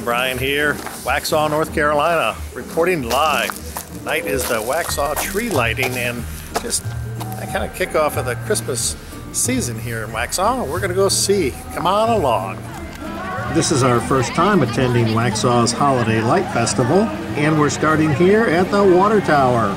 Brian here, Waxhaw, North Carolina, reporting live. Tonight is the Waxhaw tree lighting and just I kind of kick off of the Christmas season here in Waxhaw. We're going to go see. Come on along. This is our first time attending Waxhaw's Holiday Light Festival, and we're starting here at the Water Tower.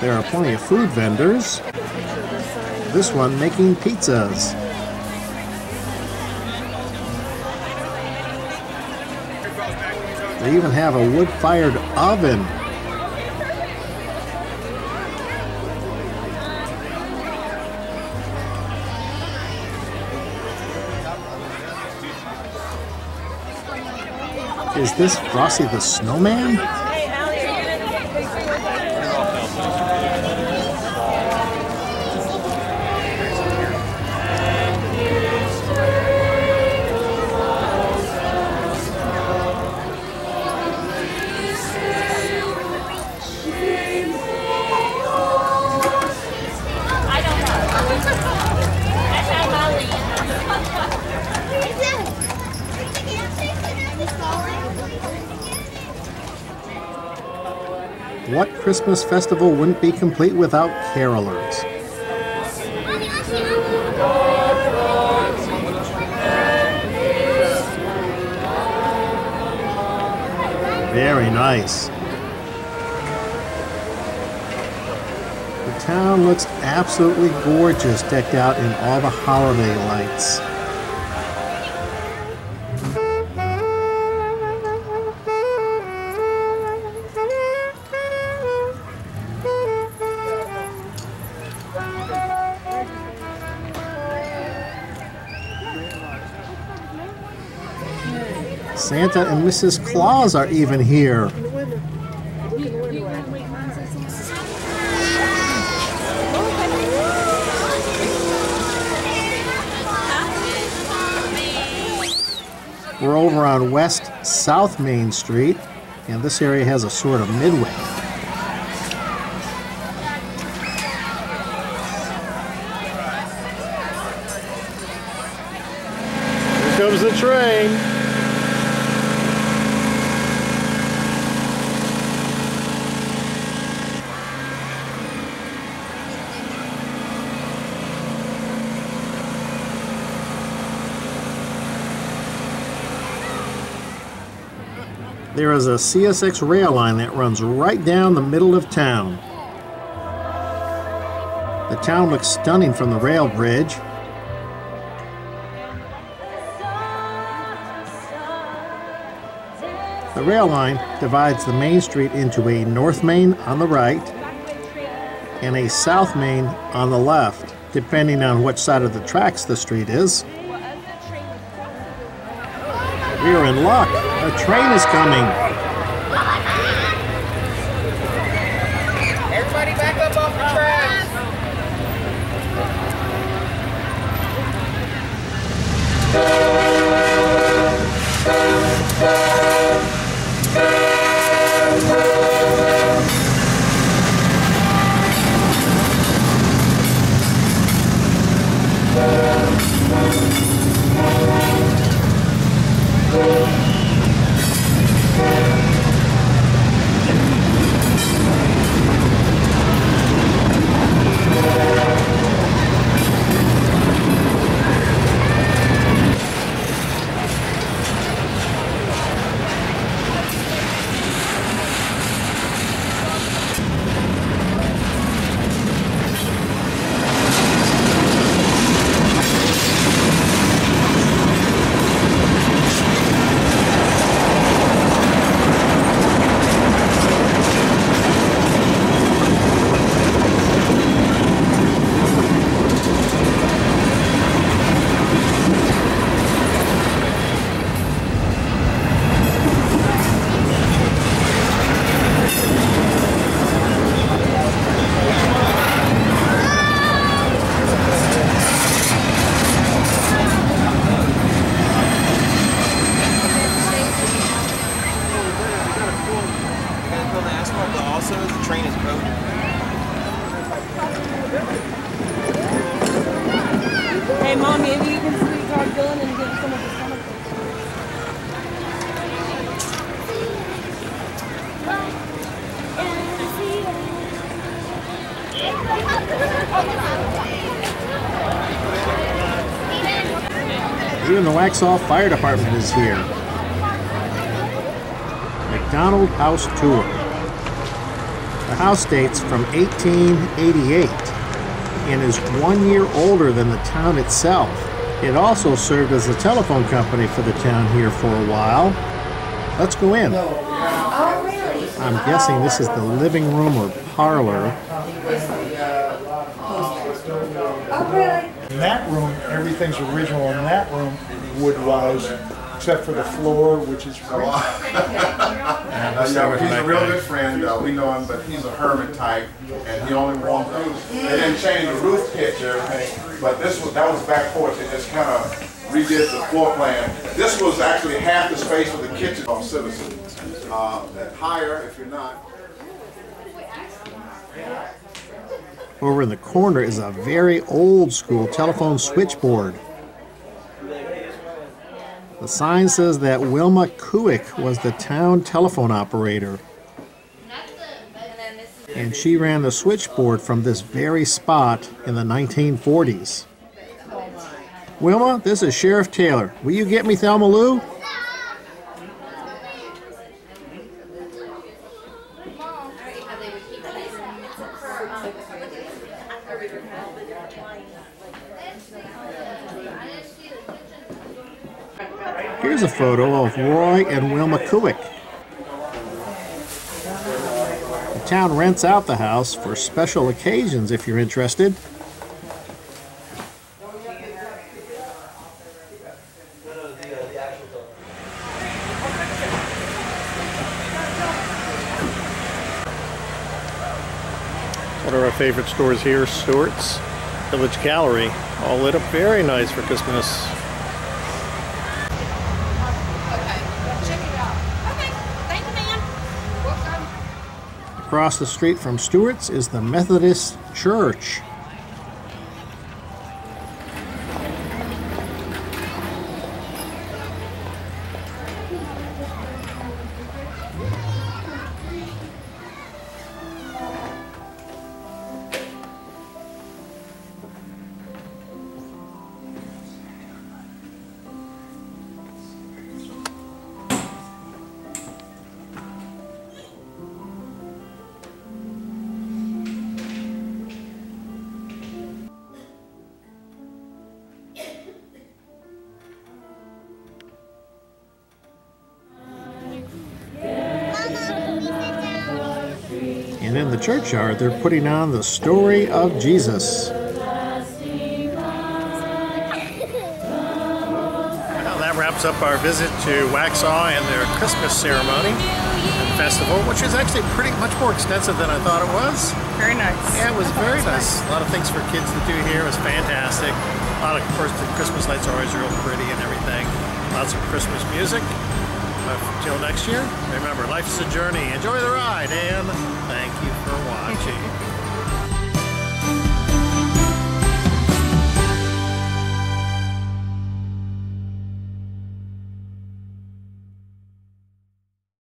There are plenty of food vendors. This one making pizzas. They even have a wood fired oven. Is this Frosty the Snowman? Christmas festival wouldn't be complete without carolers? Very nice. The town looks absolutely gorgeous decked out in all the holiday lights. Santa and Mrs. Claus are even here. We're over on West South Main Street, and this area has a sort of midway. Here comes the train. There is a CSX rail line that runs right down the middle of town. The town looks stunning from the rail bridge. The rail line divides the main street into a north main on the right and a south main on the left, depending on which side of the tracks the street is. We're in luck. A train is coming. Everybody back up off the tracks. Thank mom, maybe you can sweet talk Dylan and get some of the stomach. Even the Waxhaw Fire Department is here. McDonald House Tour. The house dates from 1888 and is one year older than the town itself. It also served as a telephone company for the town here for a while. Let's go in. Oh, really? I'm guessing this is the living room or parlor. Oh, really? In that room, everything's original in that room, wood-wise, except for the floor, which is And Uh, yeah, over he's a real good friend. Uh, we know him, but he's a hermit type, and he only wants. They didn't change the roof pitch or everything, but this was that was back porch. They just kind of redid the floor plan. This was actually half the space for the kitchen on Citizen. Uh, higher, if you're not. Over in the corner is a very old school telephone switchboard. The sign says that Wilma Kuick was the town telephone operator, and she ran the switchboard from this very spot in the 1940s. Wilma, this is Sheriff Taylor. Will you get me Thelma Lou? Here's a photo of Roy and Wilma Kuick. The town rents out the house for special occasions if you're interested. One of our favorite stores here, Stewart's Village Gallery, all lit up very nice for Christmas. Okay, check it out. Okay, thank you, ma'am. Welcome. Across the street from Stewart's is the Methodist Church. The churchyard, they're putting on the story of Jesus. Well, that wraps up our visit to Waxhaw and their Christmas ceremony and festival, which is actually pretty much more extensive than I thought it was. Very nice. Yeah, it was very nice. A lot of things for kids to do here. It was fantastic. A lot of, of course, the Christmas lights are always real pretty and everything. Lots of Christmas music. Until next year, remember, life is a journey. Enjoy the ride, and thank you for watching.